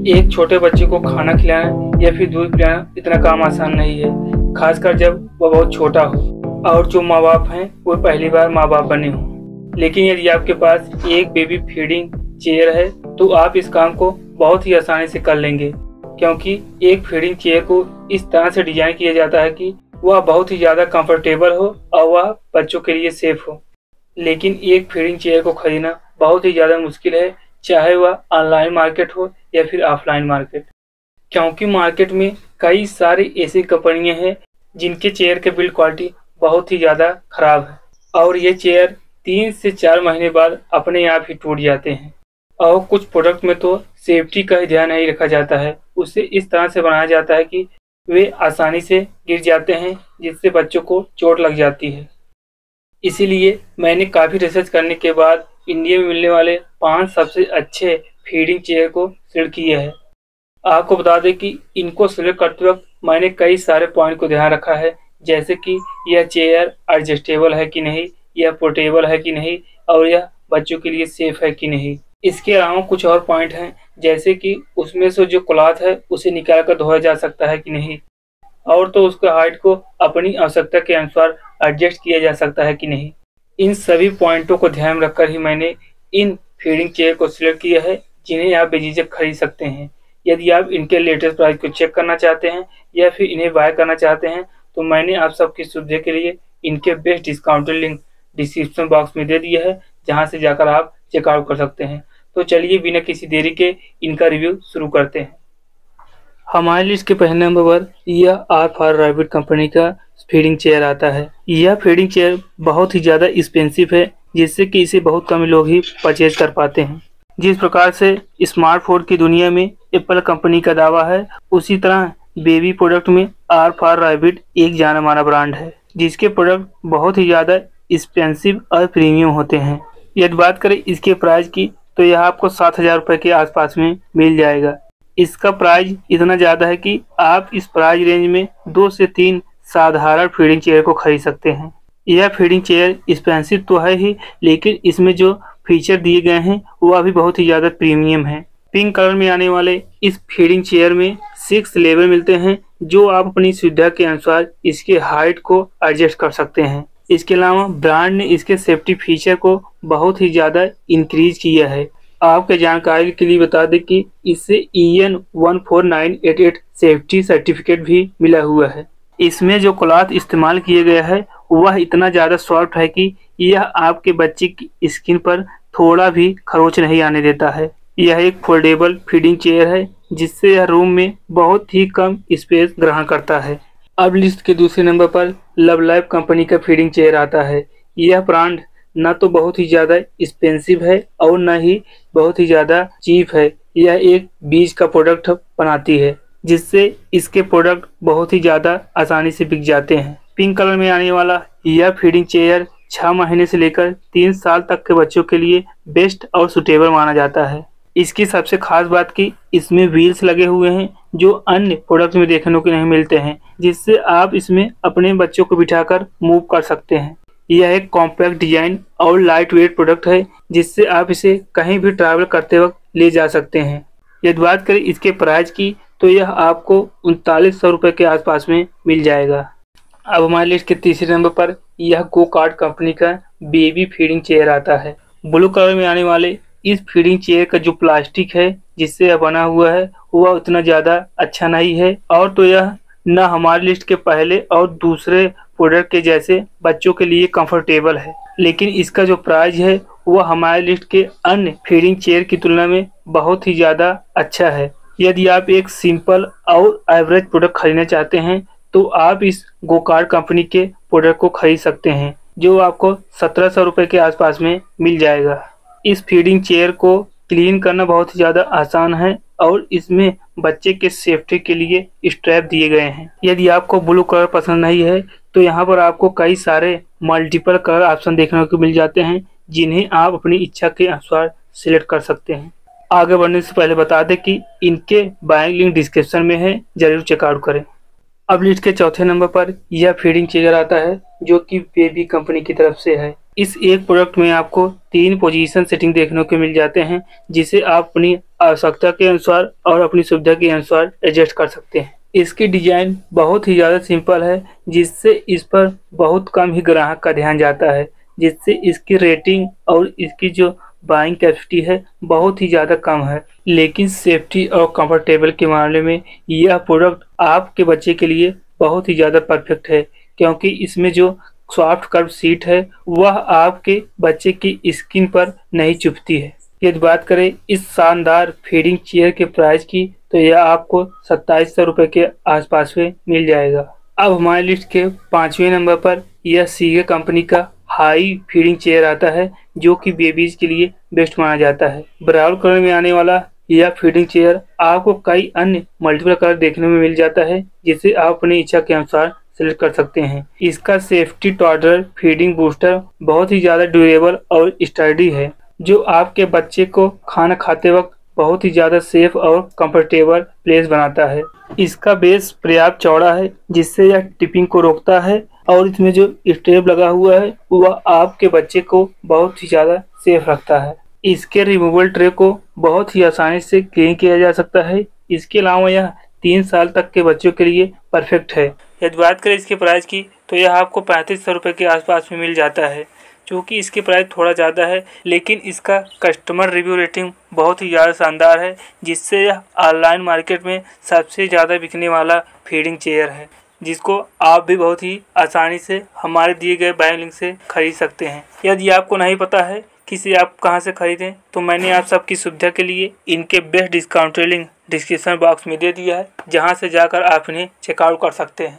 एक छोटे बच्चे को खाना खिलाना या फिर दूध पिलाना इतना काम आसान नहीं है। खासकर जब वह बहुत छोटा हो और जो माँ बाप हैं, वो पहली बार माँ बाप बने हों। लेकिन यदि आपके पास एक बेबी फीडिंग चेयर है तो आप इस काम को बहुत ही आसानी से कर लेंगे, क्योंकि एक फीडिंग चेयर को इस तरह से डिज़ाइन किया जाता है कि वह बहुत ही ज़्यादा कंफर्टेबल हो और वह बच्चों के लिए सेफ़ हो। लेकिन एक फीडिंग चेयर को खरीदना बहुत ही ज़्यादा मुश्किल है, चाहे वह ऑनलाइन मार्केट हो या फिर ऑफलाइन मार्केट क्योंकि मार्केट में कई सारी ऐसी कंपनियाँ हैं जिनके चेयर के बिल्ड क्वालिटी बहुत ही ज़्यादा खराब है और ये चेयर तीन से चार महीने बाद अपने आप ही टूट जाते हैं। और कुछ प्रोडक्ट में तो सेफ्टी का ही ध्यान नहीं रखा जाता है। उसे इस तरह से बनाया जाता है कि वे आसानी से गिर जाते हैं, जिससे बच्चों को चोट लग जाती है। इसीलिए मैंने काफ़ी रिसर्च करने के बाद इंडिया में मिलने वाले पाँच सबसे अच्छे फीडिंग चेयर को सिलेक्ट किए हैं। आपको बता दें कि इनको सिलेक्ट करते वक्त मैंने कई सारे पॉइंट को ध्यान रखा है, जैसे कि यह चेयर एडजस्टेबल है कि नहीं, यह पोर्टेबल है कि नहीं, और यह बच्चों के लिए सेफ़ है कि नहीं। इसके अलावा कुछ और पॉइंट हैं, जैसे कि उसमें से जो क्लॉथ है, उसे निकाल कर धोया जा सकता है कि नहीं, और तो उसके हाइट को अपनी आवश्यकता के अनुसार एडजस्ट किया जा सकता है कि नहीं। इन सभी पॉइंटों को ध्यान रखकर ही मैंने इन फीडिंग चेयर को सिलेक्ट किया है। जिन्हें आप बेझिझक खरीद सकते हैं। यदि आप इनके लेटेस्ट प्राइस को चेक करना चाहते हैं या फिर इन्हें बाय करना चाहते हैं तो मैंने आप सबकी सुविधा के लिए इनके best discounted link description box में दे दिया है, जहाँ से जाकर आप चेकआउट कर सकते हैं। तो चलिए बिना किसी देरी के इनका रिव्यू शुरू करते हैं। हमारे लिस्ट के पहले नंबर पर यह आर फार रैबिट कंपनी का फीडिंग चेयर आता है। यह फीडिंग चेयर बहुत ही ज़्यादा एक्सपेंसिव है, जिससे कि इसे बहुत कम लोग ही परचेज कर पाते हैं। जिस प्रकार से स्मार्टफ़ोन की दुनिया में एप्पल कंपनी का दावा है, उसी तरह बेबी प्रोडक्ट में आर फार रैबिट एक जाना माना ब्रांड है, जिसके प्रोडक्ट बहुत ही ज़्यादा एक्सपेंसिव और प्रीमियम होते हैं। यदि बात करें इसके प्राइस की तो यह आपको सात हज़ार रुपए के आसपास में मिल जाएगा। इसका प्राइस इतना ज़्यादा है कि आप इस प्राइस रेंज में दो से तीन साधारण फीडिंग चेयर को खरीद सकते हैं। यह फीडिंग चेयर एक्सपेंसिव तो है ही, लेकिन इसमें जो फीचर दिए गए हैं वह भी बहुत ही ज़्यादा प्रीमियम है। पिंक कलर में आने वाले इस फीडिंग चेयर में सिक्स लेवल मिलते हैं, जो आप अपनी सुविधा के अनुसार इसके हाइट को एडजस्ट कर सकते हैं। इसके अलावा ब्रांड ने इसके सेफ्टी फीचर को बहुत ही ज़्यादा इंक्रीज किया है। आपके जानकारी के लिए बता दें कि इससे E N one four nine eight eight safety certificate भी मिला हुआ है। इसमें जो क्लॉथ इस्तेमाल किया गया है, वह इतना ज़्यादा सॉफ्ट है कि यह आपके बच्चे की स्किन पर थोड़ा भी खरोच नहीं आने देता है। यह एक फोल्डेबल फीडिंग चेयर है, जिससे यह रूम में बहुत ही कम स्पेस ग्रहण करता है। अब लिस्ट के दूसरे नंबर पर लव लाइफ कंपनी का फीडिंग चेयर आता है। यह ब्रांड न तो बहुत ही ज़्यादा एक्सपेंसिव है और न ही बहुत ही ज़्यादा चीप है। यह एक बीज का प्रोडक्ट बनाती है, जिससे इसके प्रोडक्ट बहुत ही ज़्यादा आसानी से बिक जाते हैं। पिंक कलर में आने वाला यह फीडिंग चेयर छह महीने से लेकर तीन साल तक के बच्चों के लिए बेस्ट और सुटेबल माना जाता है। इसकी सबसे खास बात की इसमें व्हील्स लगे हुए हैं, जो अन्य प्रोडक्ट में देखने को नहीं मिलते हैं, जिससे आप इसमें अपने बच्चों को बिठाकर मूव कर सकते हैं। यह एक कॉम्पैक्ट डिज़ाइन और लाइट वेट प्रोडक्ट है, जिससे आप इसे कहीं भी ट्रैवल करते वक्त ले जा सकते हैं। यदि बात करें इसके प्राइस की तो यह आपको उनतालीस सौ के आसपास में मिल जाएगा। अब हमारे लिस्ट के तीसरे नंबर पर यह गो कार्ड कंपनी का बेबी फीडिंग चेयर आता है। ब्लू कलर में आने वाले इस फीडिंग चेयर का जो प्लास्टिक है, जिससे यह बना हुआ है, वह उतना ज़्यादा अच्छा नहीं है। और तो यह न हमारी लिस्ट के पहले और दूसरे प्रोडक्ट के जैसे बच्चों के लिए कंफर्टेबल है। लेकिन इसका जो प्राइस है, वह हमारे लिस्ट के अन्य फीडिंग चेयर की तुलना में बहुत ही ज़्यादा अच्छा है। यदि आप एक सिंपल और एवरेज प्रोडक्ट खरीदना चाहते हैं तो आप इस गोकार कंपनी के प्रोडक्ट को खरीद सकते हैं, जो आपको सत्रह सौ रुपये के आसपास में मिल जाएगा। इस फीडिंग चेयर को क्लीन करना बहुत ही ज़्यादा आसान है और इसमें बच्चे के सेफ्टी के लिए स्ट्रैप दिए गए हैं। यदि आपको ब्लू कलर पसंद नहीं है तो यहाँ पर आपको कई सारे मल्टीपल कलर ऑप्शन देखने को मिल जाते हैं, जिन्हें आप अपनी इच्छा के अनुसार सिलेक्ट कर सकते हैं। आगे बढ़ने से पहले बता दें कि इनके बाइंग लिंक डिस्क्रिप्शन में है, ज़रूर चेकआउट करें। अब लिस्ट के चौथे नंबर पर यह फीडिंग चेयर आता है, जो कि बेबी कंपनी की तरफ़ से है। इस एक प्रोडक्ट में आपको तीन पोजीशन सेटिंग देखने को मिल जाते हैं, जिसे आप अपनी आवश्यकता के अनुसार और अपनी सुविधा के अनुसार एडजस्ट कर सकते हैं। इसकी डिज़ाइन बहुत ही ज़्यादा सिंपल है, जिससे इस पर बहुत कम ही ग्राहक का ध्यान जाता है, जिससे इसकी रेटिंग और इसकी जो बाइंग कैपेसिटी है, बहुत ही ज़्यादा कम है। लेकिन सेफ्टी और कंफर्टेबल के मामले में यह प्रोडक्ट आपके बच्चे के लिए बहुत ही ज़्यादा परफेक्ट है, क्योंकि इसमें जो सॉफ्ट कर्व सीट है, वह आपके बच्चे की स्किन पर नहीं चुभती है। यदि बात करें इस शानदार फीडिंग चेयर के प्राइस की तो यह आपको सत्ताईस सौ रुपये के आसपास में मिल जाएगा। अब हमारे लिस्ट के पाँचवें नंबर पर यह सीगे कंपनी का हाई फीडिंग चेयर आता है जो कि बेबीज के लिए बेस्ट माना जाता है। ब्राउन कलर में आने वाला यह फीडिंग चेयर आपको कई अन्य मल्टीपल कलर देखने में मिल जाता है, जिसे आप अपनी इच्छा के अनुसार सेलेक्ट कर सकते हैं। इसका सेफ्टी टॉर्डर फीडिंग बूस्टर बहुत ही ज़्यादा ड्यूरेबल और स्टडी है, जो आपके बच्चे को खाना खाते वक्त बहुत ही ज़्यादा सेफ़ और कंफर्टेबल प्लेस बनाता है। इसका बेस पर्याप्त चौड़ा है, जिससे यह टिपिंग को रोकता है और इसमें जो स्टेप लगा हुआ है, वह आपके बच्चे को बहुत ही ज़्यादा सेफ़ रखता है। इसके रिमूवल ट्रे को बहुत ही आसानी से क्लीन किया जा सकता है। इसके अलावा यह तीन साल तक के बच्चों के लिए परफेक्ट है। यदि बात करें इसके प्राइस की तो यह आपको पैंतीस सौ के आसपास में मिल जाता है क्योंकि इसकी प्राइस थोड़ा ज़्यादा है, लेकिन इसका कस्टमर रिव्यू रेटिंग बहुत ही ज़्यादा शानदार है, जिससे यह ऑनलाइन मार्केट में सबसे ज़्यादा बिकने वाला फीडिंग चेयर है। जिसको आप भी बहुत ही आसानी से हमारे दिए गए बाय लिंक से खरीद सकते हैं। यदि आपको नहीं पता है किसी आप कहाँ से खरीदें तो मैंने आप सबकी सुविधा के लिए इनके best discount link description box में दे दिया है, जहाँ से जाकर आप इन्हें चेकआउट कर सकते हैं।